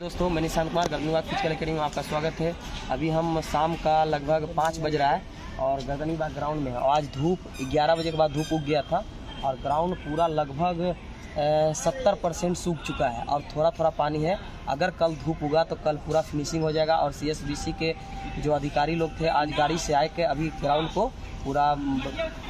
दोस्तों, मैं Nishant Kumar, Gardanibagh physical academy में आपका स्वागत है। अभी हम शाम का लगभग पाँच बज रहा है और गर्दनीबाग ग्राउंड में है। और आज धूप 11 बजे के बाद धूप उग गया था और ग्राउंड पूरा लगभग सत्तर परसेंट सूख चुका है और थोड़ा थोड़ा पानी है। अगर कल धूप उगा तो कल पूरा फिनिशिंग हो जाएगा और सीएसबीसी के जो अधिकारी लोग थे आज गाड़ी से आए के अभी ग्राउंड को पूरा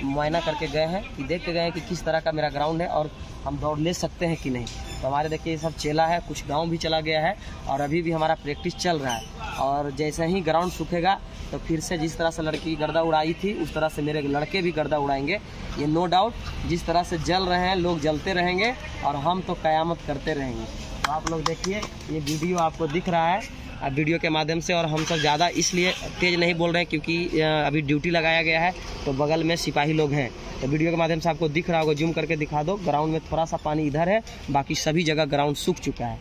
मुआयना करके गए हैं कि देख के गए हैं कि किस तरह का मेरा ग्राउंड है और हम दौड़ ले सकते हैं कि नहीं। तो हमारे देखिए, ये सब चेला है, कुछ गाँव भी चला गया है और अभी भी हमारा प्रैक्टिस चल रहा है। और जैसे ही ग्राउंड सूखेगा तो फिर से जिस तरह से लड़की गर्दा उड़ाई थी, उस तरह से मेरे लड़के भी गर्दा उड़ाएँगे। ये नो डाउट जिस तरह से जल रहे हैं, लोग जलते रहेंगे और हम तो कयामत करते रहेंगे। तो आप लोग देखिए, ये वीडियो आपको दिख रहा है वीडियो के माध्यम से और हम सब ज़्यादा इसलिए तेज़ नहीं बोल रहे हैं क्योंकि अभी ड्यूटी लगाया गया है तो बगल में सिपाही लोग हैं। तो वीडियो के माध्यम से आपको दिख रहा होगा, जूम करके दिखा दो, ग्राउंड में थोड़ा सा पानी इधर है, बाकी सभी जगह ग्राउंड सूख चुका है।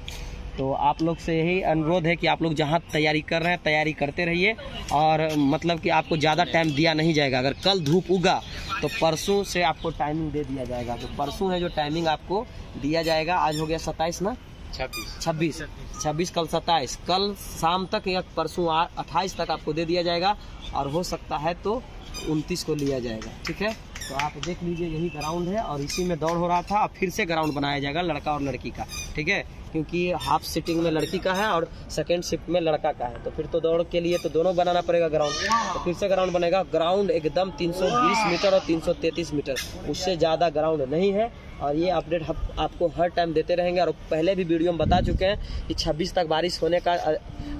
तो आप लोग से यही अनुरोध है कि आप लोग जहाँ तैयारी कर रहे हैं, तैयारी करते रहिए, और मतलब कि आपको ज़्यादा टाइम दिया नहीं जाएगा। अगर कल धूप उगा तो परसों से आपको टाइमिंग दे दिया जाएगा। तो परसों है जो टाइमिंग आपको दिया जाएगा, आज हो गया सत्ताईस ना? छब्बीस। छब्बीस। कल सत्ताईस। कल शाम तक या परसों अट्ठाईस तक आपको दे दिया जाएगा और हो सकता है तो उनतीस को लिया जाएगा। ठीक है? तो आप देख लीजिए, यही ग्राउंड है और इसी में दौड़ हो रहा था। और फिर से ग्राउंड बनाया जाएगा लड़का और लड़की का, ठीक है? क्योंकि हाफ़ सिटिंग में लड़की का है और सेकेंड शिफ्ट में लड़का का है। तो फिर तो दौड़ के लिए तो दोनों बनाना पड़ेगा ग्राउंड तो फिर से ग्राउंड बनेगा। ग्राउंड एकदम 320 मीटर और 333 मीटर। उससे ज़्यादा ग्राउंड नहीं है और ये अपडेट हम आपको हर टाइम देते रहेंगे। और पहले भी वीडियो में बता चुके हैं कि 26 तक बारिश होने का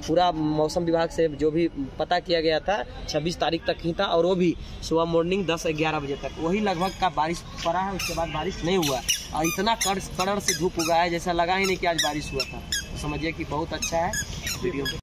पूरा मौसम विभाग से जो भी पता किया गया था 26 तारीख तक ही था और वो भी सुबह मॉर्निंग 10 ग्यारह बजे तक। वही लगभग का बारिश पड़ा है, उसके बाद बारिश नहीं हुआ। और इतना कड़, कड़र से धूप उगा है, जैसा लगा ही नहीं कि आज बारिश हुआ था। तो समझिए कि बहुत अच्छा है, वीडियो।